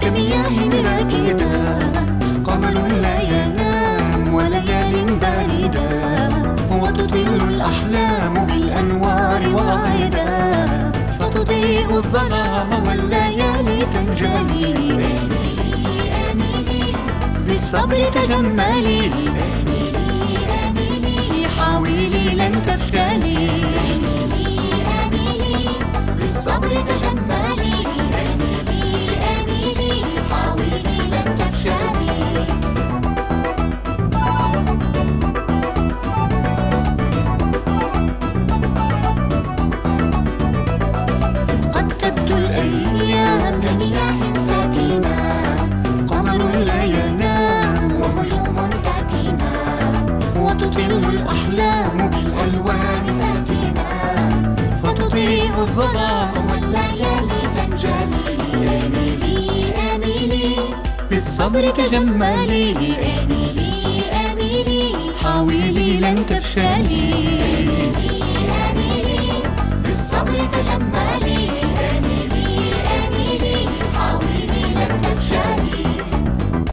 كمياه راكدة قمر لا ينام وليال باردة وتطل الأحلام بالأنوار وعيدا فتضيء الظلام والليالي تنجلي بالصبر تجملي آملي آملي حاولي لن تفشلي الأحلام بالألوان ذاتنا فتضيء الظلام والليالي تنجلي. آملي آملي بالصبر تجملي. آملي آملي حاولي لن تفشلي.